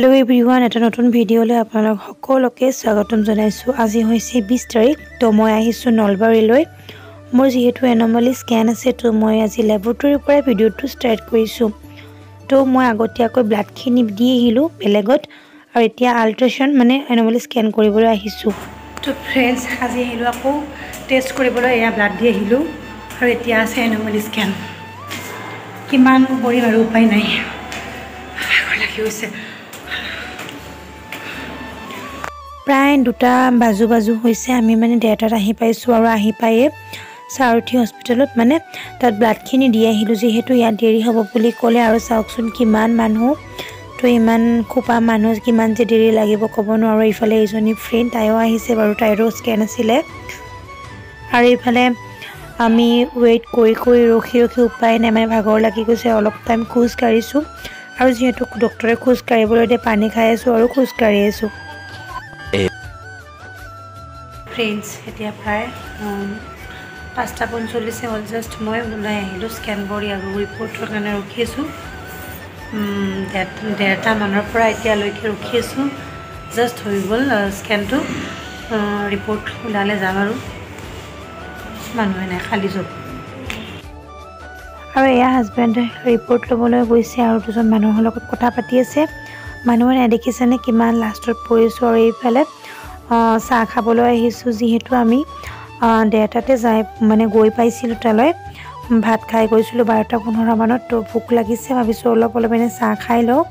Hello everyone এটা নতুন ভিডিঅ'লৈ আপোনালোক সকলোকে স্বাগতম জনাইছোঁ। আজি হৈছে বিছ তাৰিখ তো মই আহিছোঁ নলবাৰীলৈ। মোৰ যিহেতু এনমলি স্কেন আছে তো মই আজি লেবৰেটৰীৰ পৰাই ভিডিঅ'টো ষ্টাৰ্ট কৰিছোঁ। তো মই আগতীয়াকৈ ব্লাডখিনি দি আহিলোঁ বেলেগত আৰু এতিয়া আল্ট্ৰাচাউণ্ড মানে এনমলি স্কেন কৰিবলৈ আহিছোঁ। তো ফ্ৰেণ্ডছ আজি আহিলোঁ আকৌ টেষ্ট কৰিবলৈ এয়া ব্লাড দি আহিলোঁ আৰু এতিয়া আছে এনমলি স্কেন কিমান কৰিম আৰু উপায় নাই। লাগি গৈছে। প্ৰায় দুটা বাজু বাজু হৈছে আমি মানে ডেৰটাত আহি পাইছোঁ আৰু আহি পায়ে চাৰথি হস্পিটেলত মানে তাত ব্লাডখিনি দি আহিলোঁ। যিহেতু ইয়াত দেৰি হ'ব বুলি ক'লে আৰু চাওকচোন কিমান মানুহ তো ইমান খোপা মানুহ কিমান যে দেৰি লাগিব ক'ব নোৱাৰোঁ। ইফালে এইজনী ফ্ৰেণ্ড তাইও আহিছে বাৰু তাইৰো স্কেন আছিলে। আৰু ইফালে আমি ৱেইট কৰি কৰি ৰখি ৰখি উপায় নাই মানে ভাগৰ লাগি গৈছে অলপ টাইম খোজ কাঢ়িছোঁ আৰু যিহেতু ডক্টৰে খোজ কাঢ়িবলৈ দিয়ে পানী খাই আছোঁ আৰু খোজ কাঢ়ি আছোঁ। ফ্ৰেণ্ডছ এতিয়া প্ৰায় পাঁচটা পঞ্চল্লিছে হ'ল জাষ্ট মই ওলাই আহিলোঁ স্কেন আৰু ৰিপৰ্টৰ কাৰণে ৰখি আছোঁ। ডেৰটামানৰ পৰা এতিয়ালৈকে ৰখি আছোঁ। জাষ্ট হৈ গ'ল স্কেনটো ৰিপৰ্ট ওলালে যাম আৰু। মানুহে নাই খালী য'ত আৰু এয়া হাজবেণ্ডে ৰিপৰ্ট ল'বলৈ গৈছে আৰু দুজন মানুহৰ লগত কথা পাতি আছে। মানুহে নেদেখিছেনে কিমান লাষ্টত পৰিছোঁ আৰু এইফালে চাহ খাবলৈ আহিছোঁ। যিহেতু আমি ডেৰটাতে যাই মানে গৈ পাইছিলোঁ তালৈ। ভাত খাই গৈছিলোঁ বাৰটা পোন্ধৰমানত তো ভোক লাগিছে। ভাবিছোঁ অলপ অলপ এনে চাহ খাই লওঁ।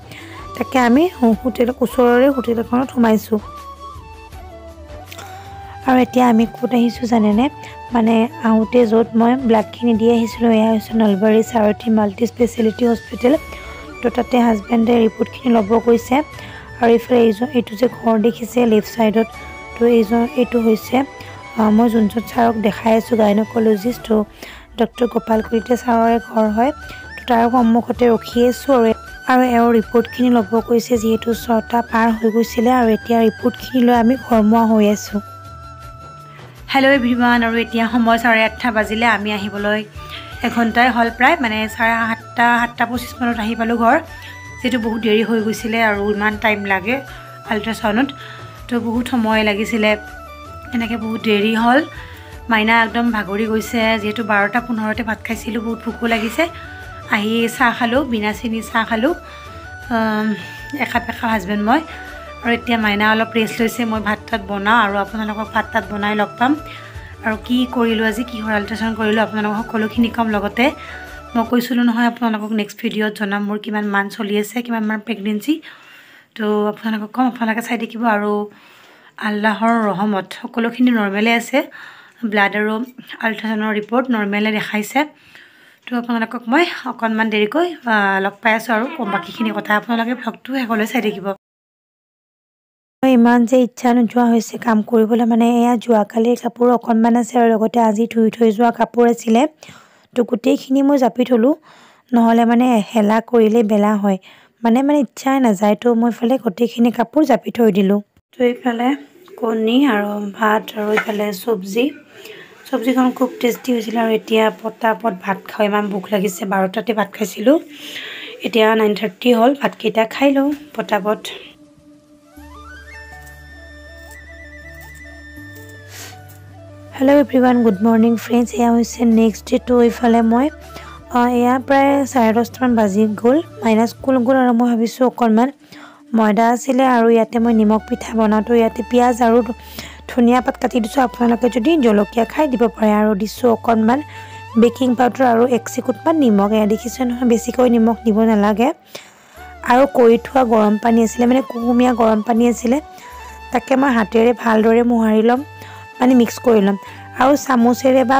তাকে আমি হোটেল ওচৰৰে হোটেল এখনত সোমাইছোঁ। আৰু এতিয়া আমি ক'ত আহিছোঁ জানেনে? মানে আহোঁতে য'ত মই ব্লাডখিনি দি আহিছিলোঁ এয়া হৈছে Nalbari Sarathi multi speciality hospital. তো তাতে হাজবেণ্ডে ৰিপৰ্টখিনি ল'ব গৈছে। আৰু এইফালে এইজন এইটো যে ঘৰ দেখিছে লেফ্ট ছাইডত তো এইজন এইটো হৈছে মই যোনজন ছাৰক দেখাই আছোঁ গাইনকলজিষ্ট তো ডক্টৰ গোপাল কলিতা ছাৰৰে ঘৰ হয়। তো তাৰ সন্মুখতে ৰখি আছোঁ আৰু আৰু এওঁৰ ৰিপৰ্টখিনি ল'ব কৈছে যিহেতু ছটা পাৰ হৈ গৈছিলে আৰু এতিয়া ৰিপৰ্টখিনি লৈ আমি ঘৰমুৱা হৈ আছোঁ। হেল্ল' এভৰিৱান আৰু এতিয়া সময় চাৰে আঠটা বাজিলে আমি আহিবলৈ এঘণ্টাই হ'ল প্ৰায় মানে চাৰে সাতটা সাতটা পঁচিছ মানত আহি পালোঁ ঘৰ। যিহেতু বহুত দেৰি হৈ গৈছিলে আৰু ইমান টাইম লাগে আল্ট্ৰাচাউণ্ডত তো বহুত সময় লাগিছিলে। এনেকৈ বহুত দেৰি হ'ল। মাইনা একদম ভাগৰি গৈছে। যিহেতু বাৰটা পোন্ধৰতে ভাত খাইছিলোঁ বহুত ভোকো লাগিছে। আহি চাহ খালোঁ বিনা চেনি চাহ খালোঁ। এখাপ এখাপ হাজবেণ্ড মই। আৰু এতিয়া মাইনা অলপ ৰেষ্ট লৈছে মই ভাত তাত বনাওঁ আৰু আপোনালোকক ভাত তাত বনাই লগ পাম। আৰু কি কৰিলোঁ আজি কিহৰ আল্ট্ৰাচাউণ্ড কৰিলোঁ আপোনালোকক সকলোখিনি ক'ম লগতে। মই কৈছিলোঁ নহয় আপোনালোকক নেক্সট ভিডিঅ'ত জনাম মোৰ কিমান মান চলি আছে কিমান মান প্ৰেগনেঞ্চি তো আপোনালোকক ক'ম আপোনালোকে চাই থাকিব আৰু আল্লাহৰ ৰহমত। সকলোখিনি নৰ্মেলে আছে। ব্লাড আৰু আল্ট্ৰাচাউণ্ডৰ ৰিপৰ্ট নৰ্মেলে দেখাইছে। তো আপোনালোকক মই অকণমান দেৰিকৈ লগ পাই আছোঁ আৰু ক'ম বাকীখিনি কথা আপোনালোকে ভ্লগটো শেষলৈ চাই থাকিব। ইমান যে ইচ্ছা নোযোৱা হৈছে কাম কৰিবলৈ মানে এয়া যোৱাকালিৰ কাপোৰ অকণমান আছে আৰু লগতে আজি ধুই থৈ যোৱা কাপোৰ আছিলে। তো গোটেইখিনি মই জাপি থ'লোঁ নহ'লে মানে হেলা কৰিলেই বেলা হয়। মানে মানে ইচ্ছাই নাযায়। তো মই ইফালে গোটেইখিনি কাপোৰ জাপি থৈ দিলোঁ। তো এইফালে কণী আৰু ভাত আৰু এইফালে চব্জি। চব্জিখন খুব টেষ্টি হৈছিলে আৰু এতিয়া পটাপট ভাত খাওঁ। ইমান ভোক লাগিছে। বাৰটাতে ভাত খাইছিলোঁ। এতিয়া নাইন থাৰ্টি হ'ল। ভাতকেইটা খাই লওঁ। পটাপট। Hello' everyone good morning friends এয়া হৈছে নেক্সট ডে তো এইফালে মই এয়া প্ৰায় চাৰে দহটামান বাজি গ'ল। মাইনাছ স্কুল গ'ল আৰু মই ভাবিছোঁ অকণমান ময়দা আছিলে আৰু ইয়াতে মই নিমখ পিঠা বনাওঁতো ইয়াতে পিঁয়াজ আৰু ধনিয়া পাত কাটি দিছোঁ। আপোনালোকে যদি জলকীয়া খাই দিব পাৰে আৰু দিছোঁ অকণমান বেকিং পাউডাৰ আৰু এক চিকুটমান নিমখ। এয়া দেখিছোঁ নহয় বেছিকৈ নিমখ দিব নালাগে। আৰু কৰি থোৱা গৰম পানী আছিলে মানে কুহুমীয়া গৰম পানী আছিলে। তাকে মই হাতেৰে ভালদৰে মোহাৰি ল'ম। মানে মিক্স কৰি ল'ম। আৰু চামুচেৰে বা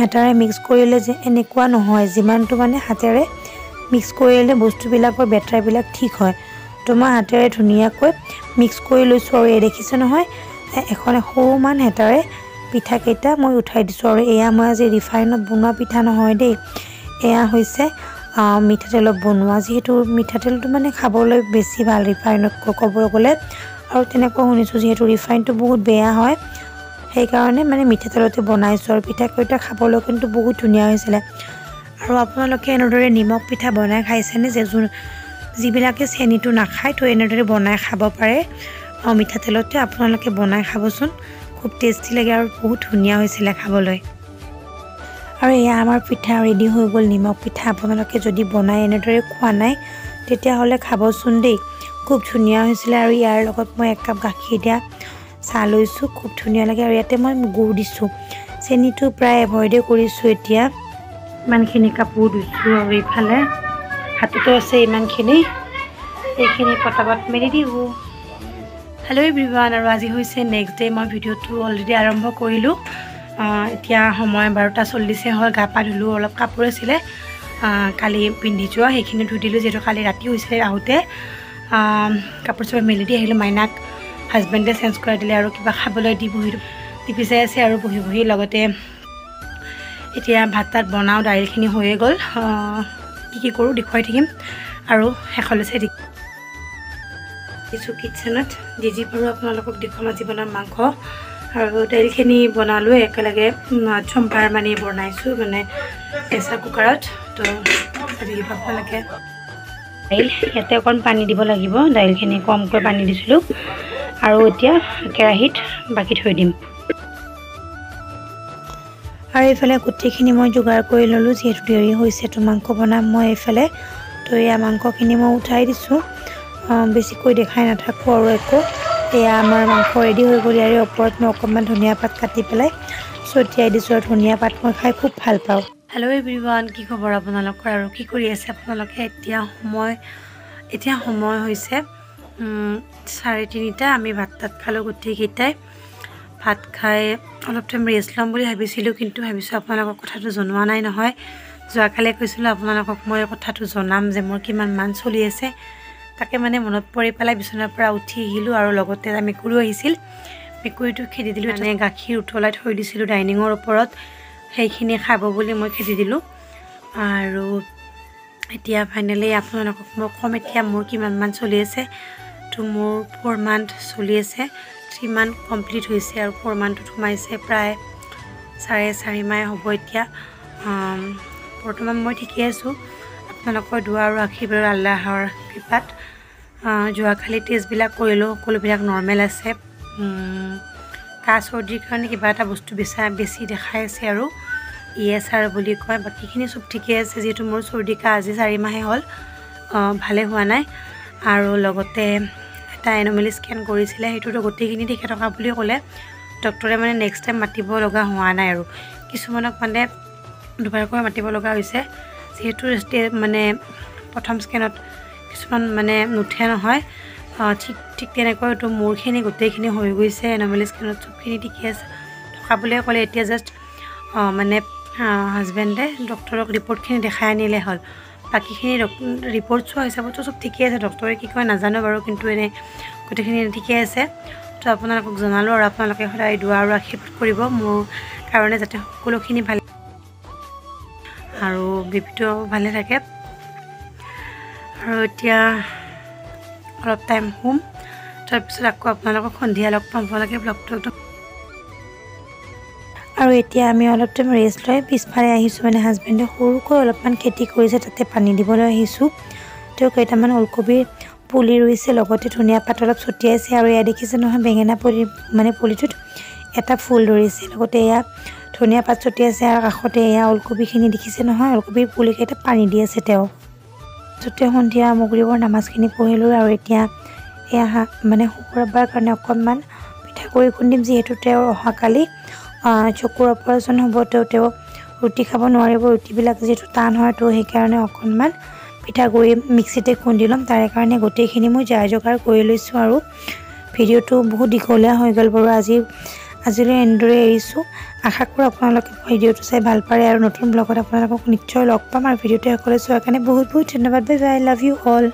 হাতেৰে মিক্স কৰিলে যে এনেকুৱা নহয় যিমানটো মানে হাতেৰে মিক্স কৰিলে বস্তুবিলাকৰ বেটাৰবিলাক ঠিক হয়। তো মই হাতেৰে ধুনীয়াকৈ মিক্স কৰি লৈছোঁ আৰু এই দেখিছোঁ নহয় এখন সৰুমান হেতাৰে পিঠাকেইটা মই উঠাই দিছোঁ আৰু এয়া মই আজি ৰিফাইনত বনোৱা পিঠা নহয় দেই। এয়া হৈছে মিঠাতেলত বনোৱা। যিহেতু মিঠাতেলটো মানে খাবলৈ বেছি ভাল ৰিফাইনত ক'বলৈ গ'লে। আৰু তেনেকুৱা শুনিছোঁ যিহেতু ৰিফাইনটো বহুত বেয়া হয়। সেইকাৰণে মানে মিঠাতেলতে বনাইছোঁ আৰু পিঠাকেইটা খাবলৈ কিন্তু বহুত ধুনীয়া হৈছিলে। আৰু আপোনালোকে এনেদৰে নিমখ পিঠা বনাই খাইছেনে যে যোন যিবিলাকে চেনিটো নাখায় তো এনেদৰে বনাই খাব পাৰে। মিঠাতেলতে আপোনালোকে বনাই খাবচোন। খুব টেষ্টি লাগে আৰু বহুত ধুনীয়া হৈছিলে খাবলৈ। আৰু এয়া আমাৰ পিঠা ৰেডি হৈ গ'ল। নিমখ পিঠা আপোনালোকে যদি বনাই এনেদৰে খোৱা নাই তেতিয়াহ'লে খাবচোন দেই। খুব ধুনীয়া হৈছিলে আৰু ইয়াৰ লগত মই এক কাপ গাখীৰ দিয়া চাহ লৈছোঁ খুব ধুনীয়া লাগে আৰু ইয়াতে মই গুড় দিছোঁ। চেনিটো প্ৰায় এভইডে কৰিছোঁ এতিয়া। ইমানখিনি কাপোৰ ধুইছোঁ আৰু এইফালে। হাততো আছে ইমানখিনি। এইখিনি পটাপট মেলি দিওঁ। হেল্ল' এভৰিৱান আৰু আজি হৈছে নেক্সট ডে' মই ভিডিঅ'টো অলৰেডি আৰম্ভ কৰিলোঁ। এতিয়া সময় বাৰটা চল্লিছে হ'ল গা পা ধুলোঁ অলপ কাপোৰ আছিলে। কালি পিন্ধি যোৱা সেইখিনি ধুই দিলোঁ যিহেতু কালি ৰাতি হৈছিলে আহোঁতে। কাপোৰ চাপোৰ মেলি দি আহিলোঁ মাইনাক। হাজবেণ্ডে চেঞ্জ কৰাই দিলে আৰু কিবা খাবলৈ দি বহি টিপি চাই আছে আৰু বহি বহি। লগতে এতিয়া ভাত তাত বনাওঁ দাইলখিনি হৈয়ে গ'ল। কি কি কৰোঁ দেখুৱাই থাকিম। আৰু শেষলৈ চাই দেখিছোঁ কিটচেনত যি যি পাৰোঁ আপোনালোকক দেখুৱাম আজি বনাম মাংস। আৰু দাইলখিনি বনালোঁ একেলগে। চম্পাৰ মানে বনাইছোঁ মানে প্ৰেছাৰ কুকাৰত। তো আপোনালোকে। দাইল ইয়াতে অকণ পানী দিব লাগিব। দাইলখিনি কমকৈ পানী দিছিলোঁ। আৰু এতিয়া কেৰাহীত বাকি থৈ দিম। আৰু এইফালে গোটেইখিনি মই যোগাৰ কৰি ল'লোঁ যিহেতু দেৰি হৈছে তো মাংস বনাম। মই এইফালে তো এয়া মাংসখিনি মই উঠাই দিছোঁ। বেছিকৈ দেখাই নাথাকোঁ আৰু একো। এয়া আমাৰ মাংস ৰেডি হৈ গ'ল ইয়াৰে ওপৰত মই অকণমান ধনিয়া পাত কাটি পেলাই ছটিয়াই দিছোঁ আৰু ধনিয়া পাত মই খাই খুব ভাল পাওঁ। হেল্ল' এভৰিৱান কি খবৰ আপোনালোকৰ আৰু কি কৰি আছে আপোনালোকে? এতিয়া সময় এতিয়া সময় হৈছে। চাৰে তিনিটা আমি ভাত তাত খালোঁ গোটেইকেইটাই। ভাত খাই অলপ টাইম ৰেষ্ট ল'ম বুলি ভাবিছিলোঁ কিন্তু ভাবিছোঁ আপোনালোকক কথাটো জনোৱা নাই নহয়। যোৱাকালি কৈছিলোঁ আপোনালোকক মই কথাটো জনাম যে মোৰ কিমান মান চলি আছে। তাকে মানে মনত পৰি পেলাই বিচনাৰ পৰা উঠি আহিলোঁ আৰু লগতে মেকুৰীও আহিছিল। মেকুৰীটো খেদি দিলোঁ মানে গাখীৰ উতলাই থৈ দিছিলোঁ ডাইনিঙৰ ওপৰত। সেইখিনি খাব বুলি মই খেদি দিলোঁ। আৰু এতিয়া ফাইনেলি আপোনালোকক মই ক'ম এতিয়া মোৰ কিমানমান চলি আছে। তো মোৰ ফ'ৰ মান্থ চলি আছে। থ্ৰী মান্থ কমপ্লিট হৈছে আৰু ফ'ৰ মান্থত সোমাইছে প্ৰায় চাৰে চাৰি মাহ হ'ব এতিয়া। বৰ্তমান মই ঠিকেই আছোঁ। আপোনালোকৰ দুৱা আৰু আশীৰ্বাদ আল্লাহৰ কৃপাত। যোৱাকালি টেষ্টবিলাক কৰিলোঁ সকলোবিলাক নৰ্মেল আছে। কাহ চৰ্দিৰ কাৰণে কিবা এটা বস্তু বেচা বেছি দেখাই আছে আৰু। ই এছ আৰ বুলি কয় বাকীখিনি চব ঠিকেই আছে যিহেতু মোৰ চৰ্দি কাহ আজি চাৰি মাহে হ'ল ভালে হোৱা নাই। আৰু লগতে এটা এনমেলি স্কেন কৰিছিলে সেইটোতো গোটেইখিনি ঠিকে থকা বুলি ক'লে। ডক্টৰে মানে নেক্সট টাইম মাতিব লগা হোৱা নাই আৰু। কিছুমানক মানে দুবাৰকৈ মাতিব লগা হৈছে। যিহেতু মানে প্ৰথম স্কেনত কিছুমান মানে নুঠে নহয়। ঠিক ঠিক তেনেকৈ এইটো মূৰখিনি গোটেইখিনি হৈ গৈছে এনমেলি স্কেনত চবখিনি ঠিকে আছে। থকা বুলিয়ে ক'লে এতিয়া জাষ্ট মানে হাজবেণ্ডে ডক্টৰক ৰিপৰ্টখিনি দেখাই আনিলে হ'ল। বাকীখিনি ৰিপৰ্ট চোৱা হিচাপতো চব ঠিকেই আছে ডক্টৰে কি কয় নাজানো বাৰু কিন্তু এনেই গোটেইখিনি ঠিকেই আছে। তো আপোনালোকক জনালোঁ আৰু আপোনালোকে সদায় দোৱা আৰু আশীৰ্বাদ কৰিব মোৰ কাৰণে যাতে সকলোখিনি ভাল আৰু বিপিটো ভালে থাকে। আৰু এতিয়া অলপ টাইম শুম। তাৰপিছত আকৌ আপোনালোকক সন্ধিয়া লগ পাম। আপোনালোকে ব্লগটো আৰু এতিয়া আমি অলপ টাইম ৰেষ্ট লৈ পিছফালে আহিছোঁ মানে হাজবেণ্ডে সৰুকৈ অলপমান খেতি কৰিছে তাতে পানী দিবলৈ আহিছোঁ। তেওঁ কেইটামান ওলকবিৰ পুলি ৰুইছে লগতে ধুনীয়া পাত অলপ ছটিয়াইছে আৰু এয়া দেখিছে নহয় বেঙেনা পুলি মানে পুলিটোত এটা ফুল ধৰিছে। লগতে এয়া ধুনীয়া পাত ছটিয়াইছে আৰু কাষতে এয়া ওলকবিখিনি দেখিছে নহয় ওলকবিৰ পুলিকেইটা পানী দি আছে তেওঁ। য'তে সন্ধিয়া মগৰীবৰ নামাজখিনি পঢ়িলোঁ আৰু এতিয়া এয়া মানে শুক্ৰবাৰ কাৰণে অকণমান পিঠাগুড়ি খুন্দিম যিহেতু তেওঁৰ অহাকালি চকুৰ অপাৰেশ্যন হ'ব তেওঁ তেওঁ ৰুটি খাব নোৱাৰিব ৰুটিবিলাক যিহেতু টান হয় তো সেইকাৰণে অকণমান পিঠাগুড়ি মিক্সিতে খুন্দি ল'ম। তাৰে কাৰণে গোটেইখিনি মই জাৰ জগাৰ কৰি লৈছোঁ আৰু ভিডিঅ'টো বহুত দীঘলীয়া হৈ গ'ল বাৰু। আজি আজিলৈ এনেদৰে এৰিছোঁ। আশা কৰোঁ আপোনালোকে ভিডিঅ'টো চাই ভাল পাৰে আৰু নতুন ব্লগত আপোনালোকক নিশ্চয় লগ পাম আৰু ভিডিঅ'টো সকলোৱে চোৱাৰ কাৰণে বহুত বহুত ধন্যবাদ। বাই আই লাভ ইউ অল